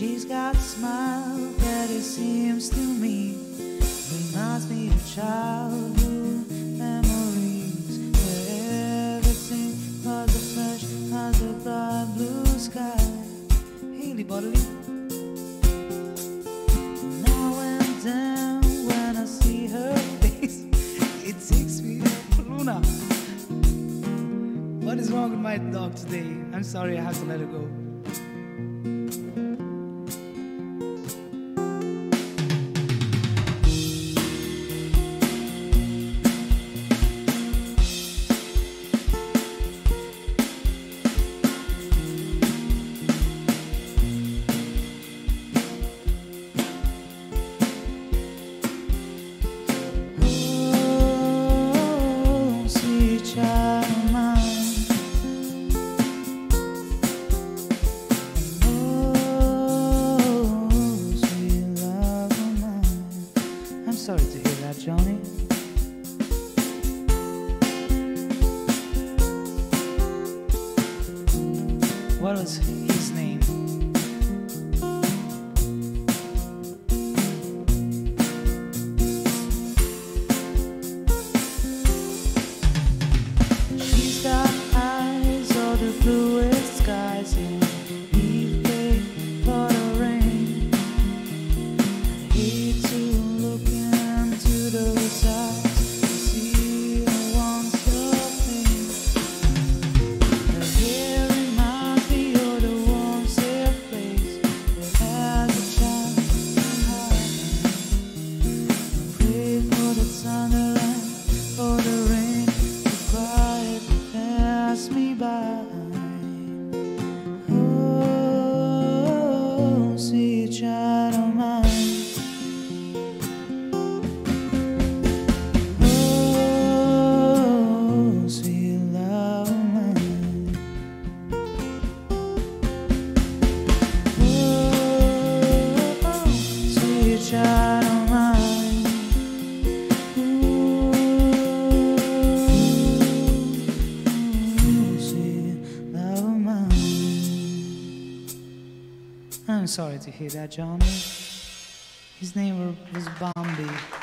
She's got a smile that it seems to me reminds me of childhood memories where everything was a fresh as the bright blue sky. Haley Bodley. Now and then when I see her face, it takes me Luna. What is wrong with my dog today? I'm sorry, I have to let her go. What was his Ooh, love of mine. I'm sorry to hear that, Johnny. His name was Bambi.